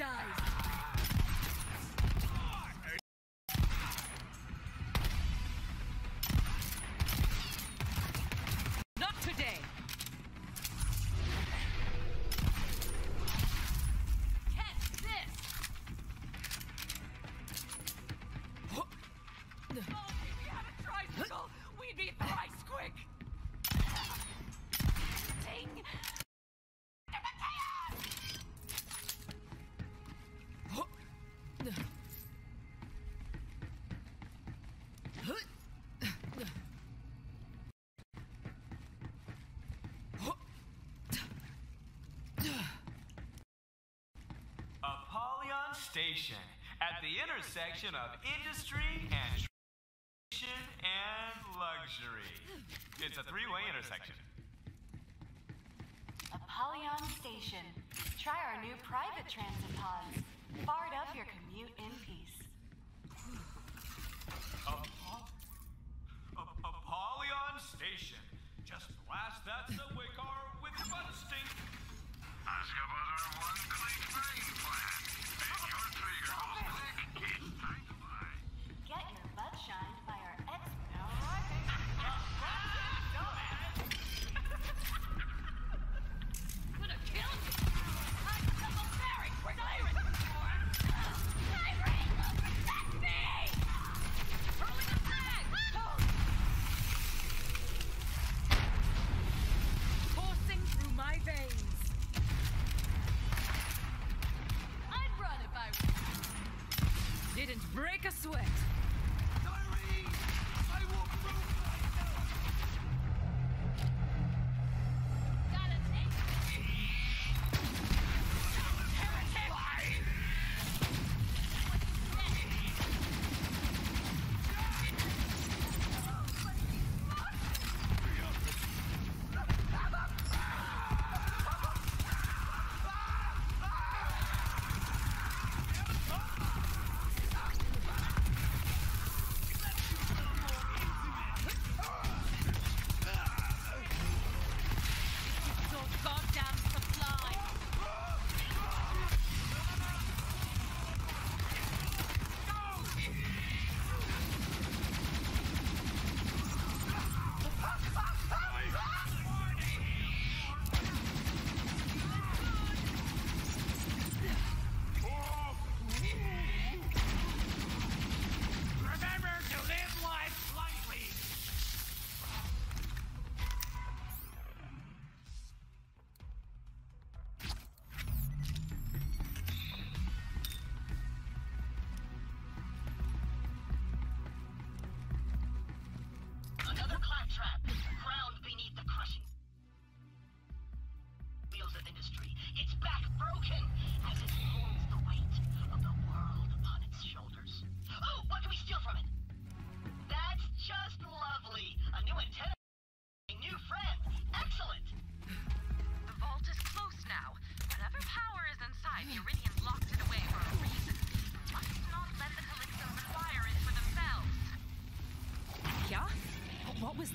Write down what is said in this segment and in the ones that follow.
Energize! station at the intersection of industry and tradition and luxury. It's a three-way intersection. Apollyon Station. Try our new private transit pods. Bard up your commute in peace. Apollyon Station. Just blast that subway car with butt stink. Let's go one clean train plan.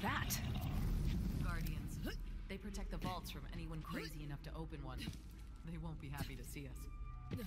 that? Guardians. They protect the vaults from anyone crazy enough to open one. They won't be happy to see us.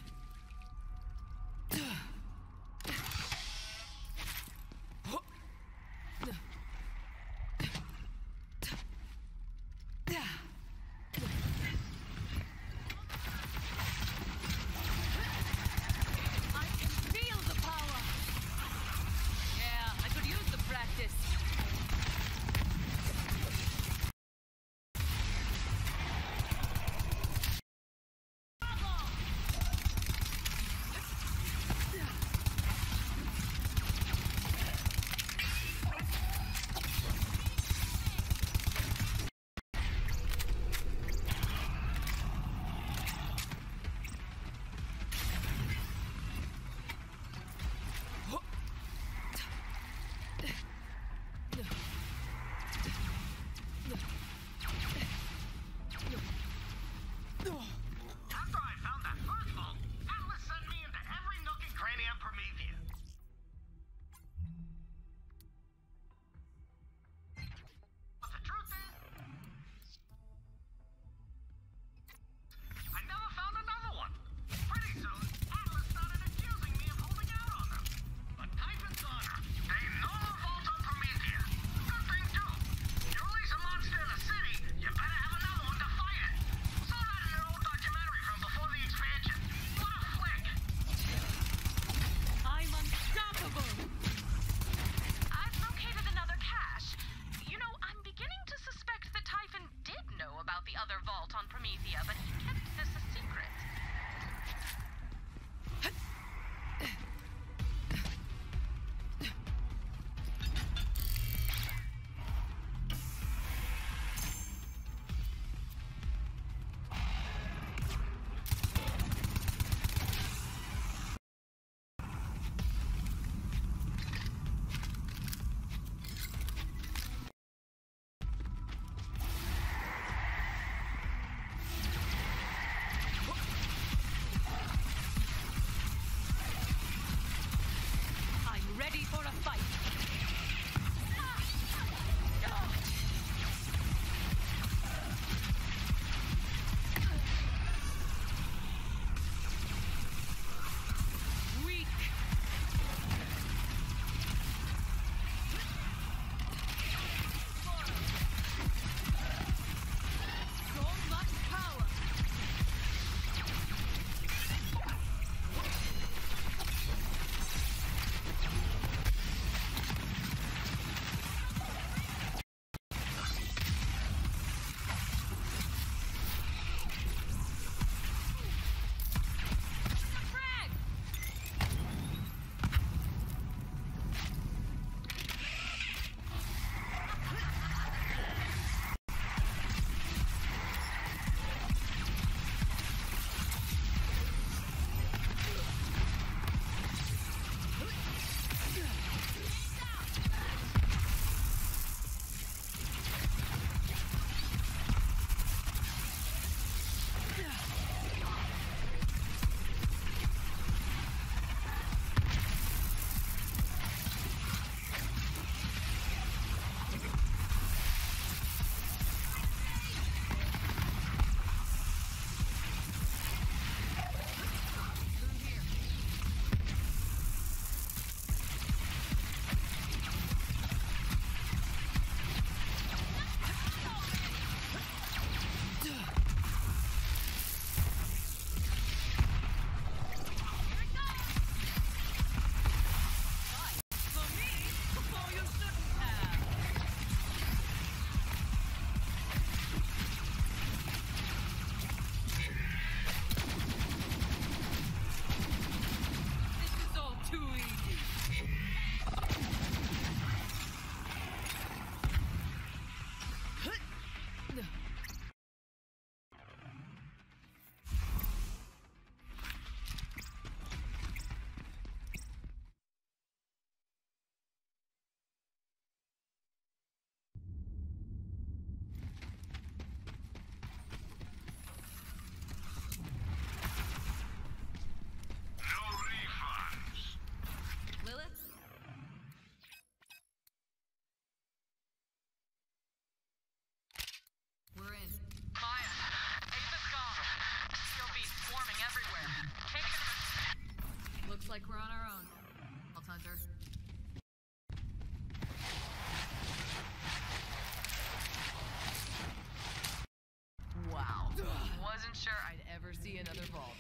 Sure I'd ever see another vault.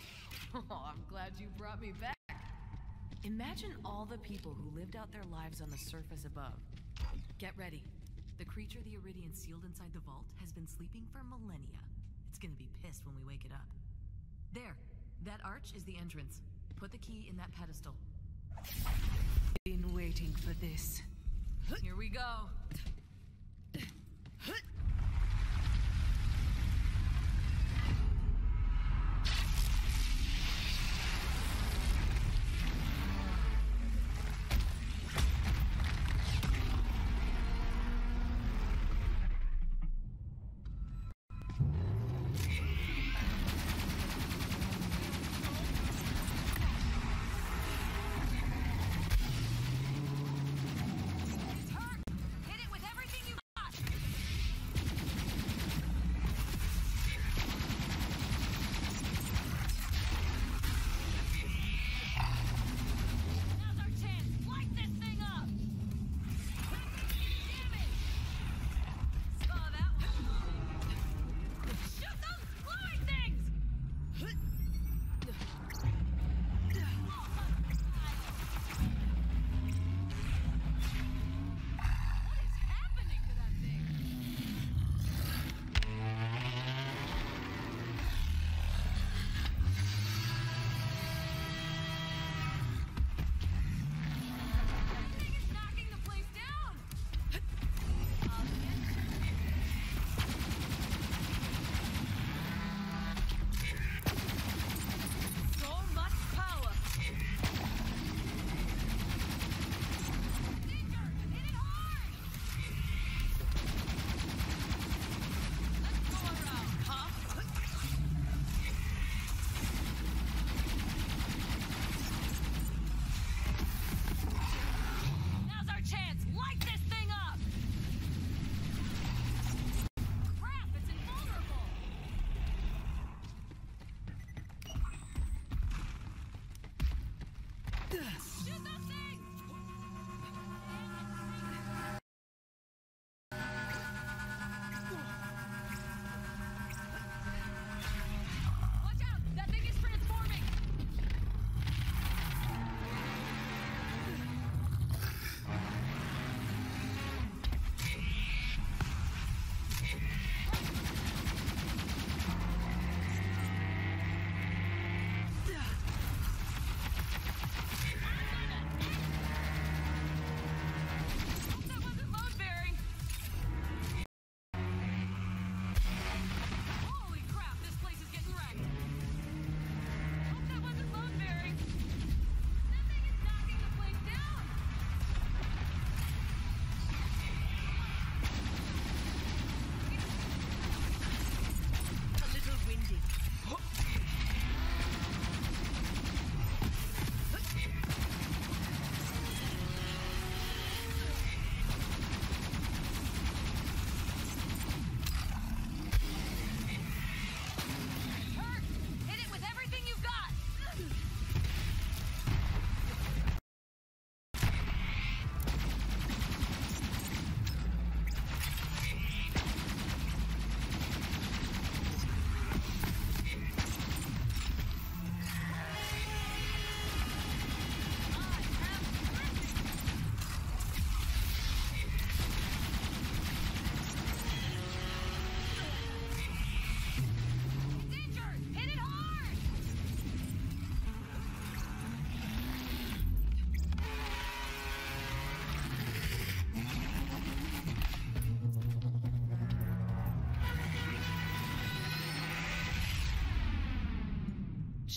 Oh, I'm glad you brought me back. Imagine all the people who lived out their lives on the surface above. Get ready. The creature the Eridian sealed inside the vault has been sleeping for millennia. It's gonna be pissed when we wake it up. There. That arch is the entrance. Put the key in that pedestal. Been waiting for this. Here we go.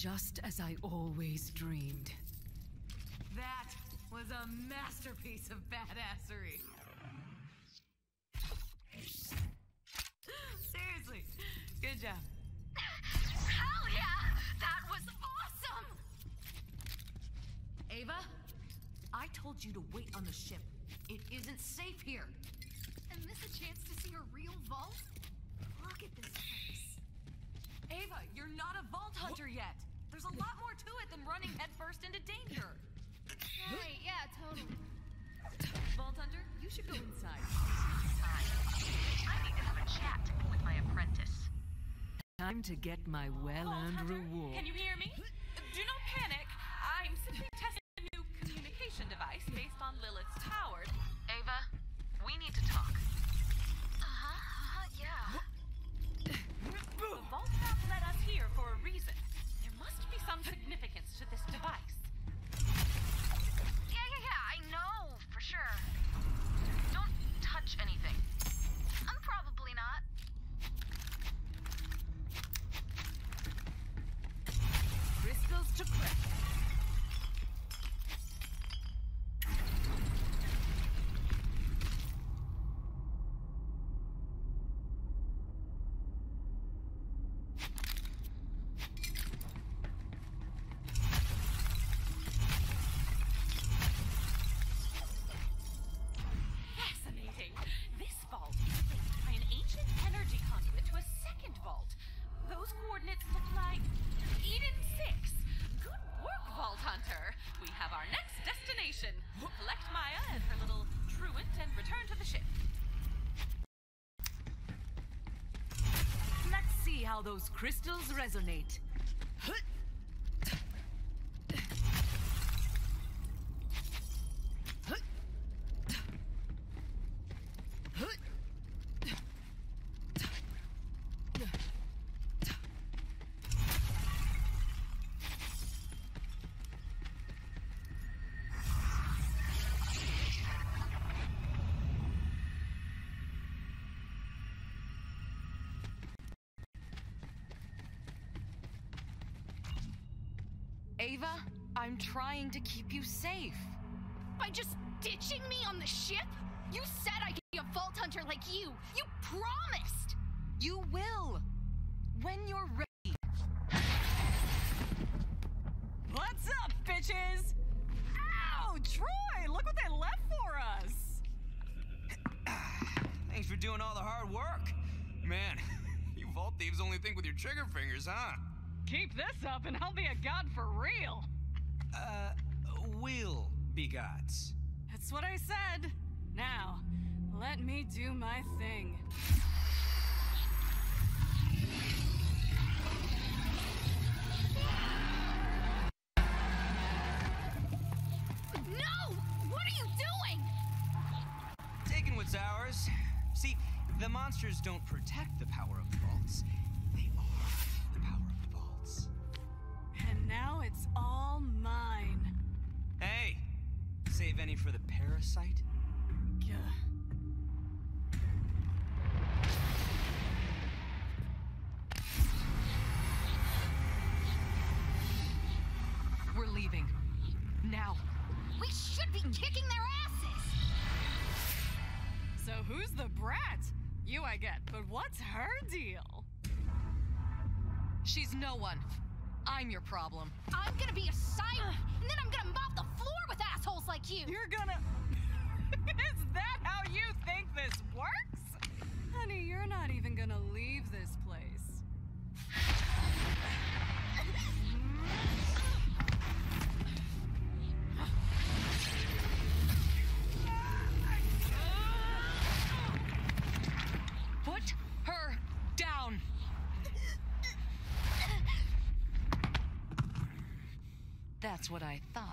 Just as I always dreamed. That was a masterpiece of badassery. Seriously, good job. Hell yeah! That was awesome! Ava, I told you to wait on the ship. It isn't safe here. And miss a chance to see a real vault? Look at this place. Ava, you're not a vault hunter yet. There's a lot more to it than running headfirst into danger. Right, yeah, totally. Vault hunter, you should go inside. I need to have a chat with my apprentice. Time to get my well-earned reward. Can you hear me? How those crystals resonate. Ava, I'm trying to keep you safe. By just ditching me on the ship? You said I could be a vault hunter like you. You promised. You will. When you're ready. What's up, bitches? Ow, Troy, look what they left for us. Thanks for doing all the hard work. Man, you vault thieves only think with your trigger fingers, huh? Keep this up and I'll be a god for real. Uh, will be gods. That's what I said. Now, let me do my thing. No! What are you doing? Taking what's ours. See, the monsters don't protect the power of the vaults. Any for the parasite? Gah. We're leaving. Now. We should be kicking their asses. So who's the brat? You I get, but what's her deal? She's no one. I'm your problem. I'm gonna be a siren, and then I'm gonna mop the floor with assholes like you. You're gonna. Is that how you think this works? Honey, you're not even gonna leave this place. Put her down. That's what I thought.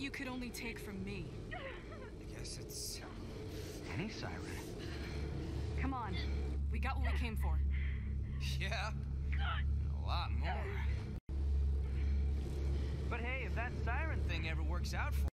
I you could only take from me. I guess it's any siren. Come on. We got what we came for. Yeah, a lot more. But hey, if that siren thing ever works out for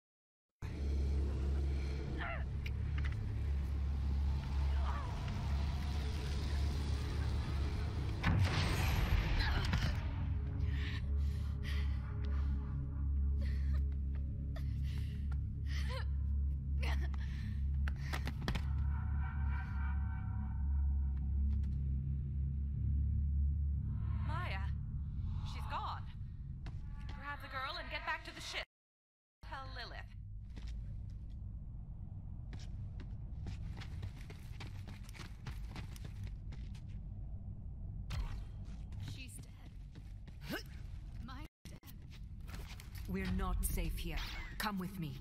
We're not safe here. Come with me.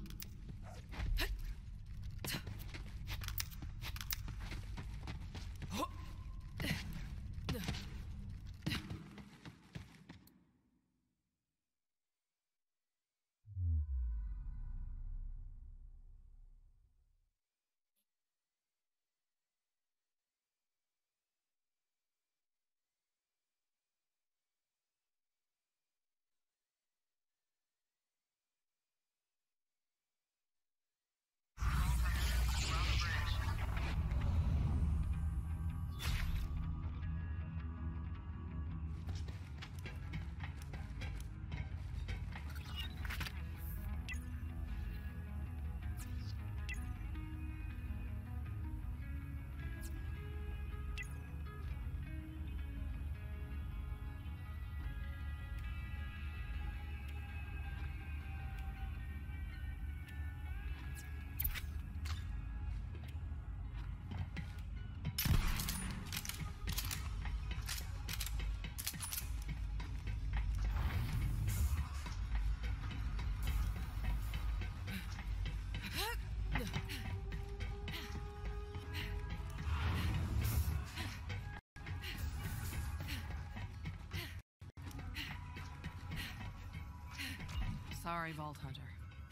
Sorry, Vault Hunter.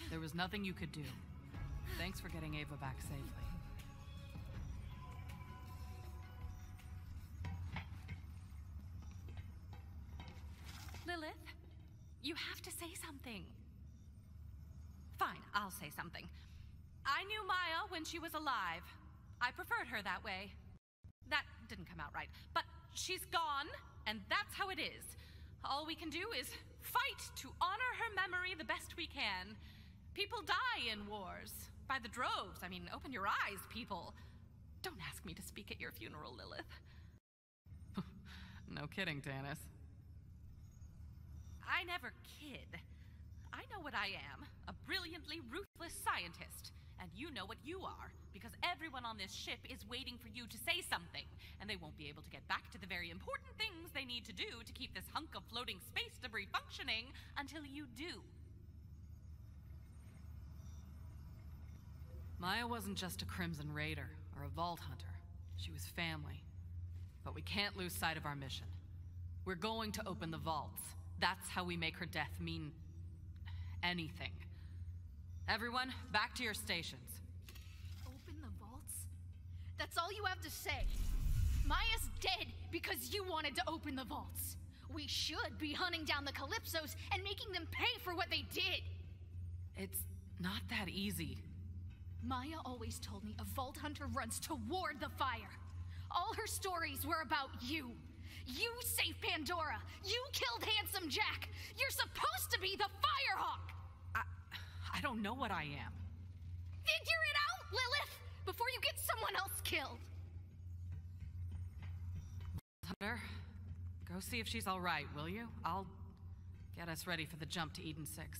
There was nothing you could do. Thanks for getting Ava back safely. Lilith, you have to say something. Fine, I'll say something. I knew Maya when she was alive. I preferred her that way. That didn't come out right. But she's gone, and that's how it is. All we can do is fight to honor her memory the best we can. People die in wars. By the droves. I mean, open your eyes, people. Don't ask me to speak at your funeral, Lilith. no kidding, Tannis. I never kid. I know what I am a brilliantly ruthless scientist. And you know what you are, because everyone on this ship is waiting for you to say something, and they won't be able to get back to the very important things they need to do to keep this hunk of floating space debris functioning until you do. Maya wasn't just a Crimson Raider or a Vault Hunter. She was family. But we can't lose sight of our mission. We're going to open the vaults. That's how we make her death mean anything. Everyone, back to your stations. Open the vaults? That's all you have to say. Maya's dead because you wanted to open the vaults. We should be hunting down the Calypsos and making them pay for what they did. It's not that easy. Maya always told me a Vault Hunter runs toward the fire. All her stories were about you. You saved Pandora. You killed Handsome Jack. You're supposed to be the Firehawk. I, don't know what I am. Figure it out, Lilith, before you get someone else killed. Hunter, go see if she's all right, will you? I'll get us ready for the jump to Eden 6.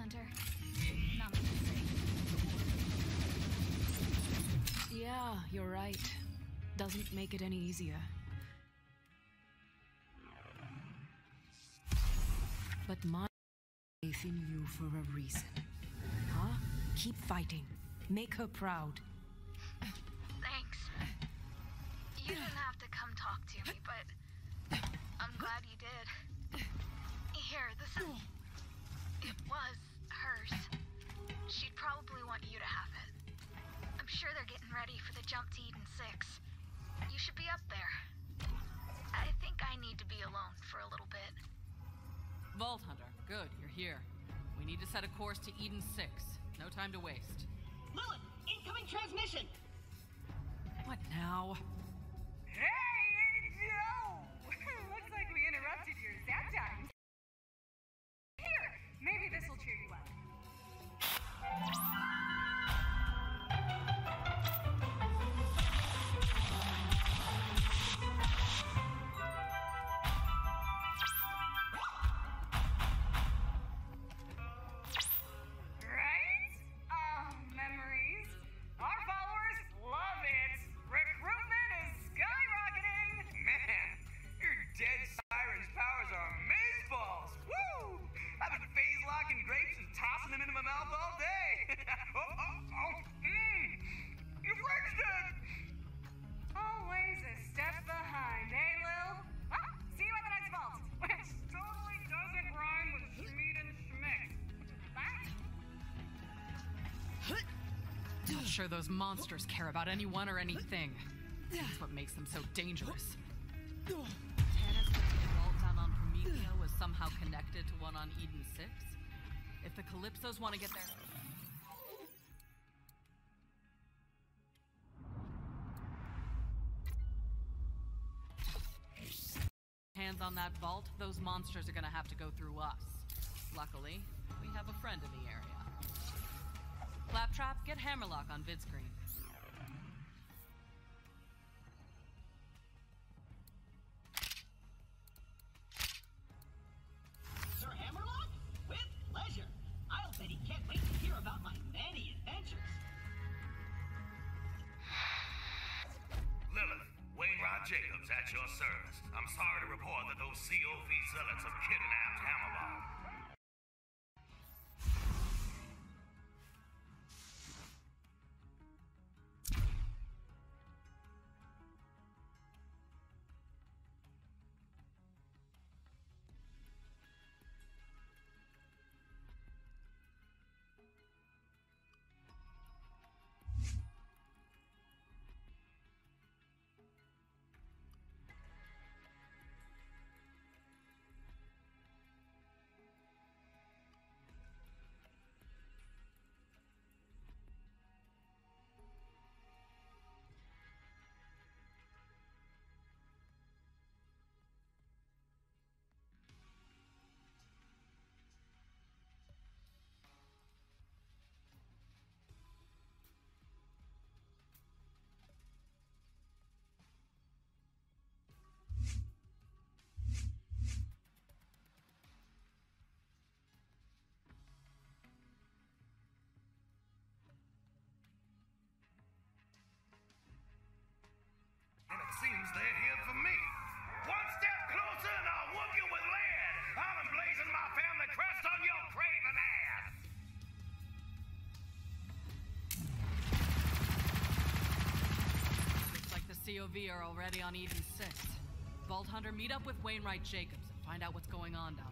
Hunter. Not. Yeah, you're right. Doesn't make it any easier. But my faith in you for a reason. Huh? Keep fighting. Make her proud. Thanks. You didn't have to come talk to me, but I'm glad you did. Here, this is. It was hers. She'd probably want you to have it. I'm sure they're getting ready for the jump to Eden 6. You should be up there. I think I need to be alone for a little bit. Vault Hunter, good, you're here. We need to set a course to Eden 6. No time to waste. Lilith, incoming transmission! What now? Not sure those monsters care about anyone or anything. That's what makes them so dangerous. Tannis vault down on Promethea was somehow connected to one on Eden 6. If the Calypsos want to get there. Hands on that vault, those monsters are gonna have to go through us. Luckily, we have a friend in the area. Claptrap, get Hammerlock on vidscreen. COV are already on even 6. Vault Hunter, meet up with Wainwright Jacobs and find out what's going on down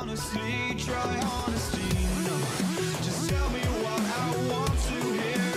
honestly, try honesty. No, just tell me what I want to hear.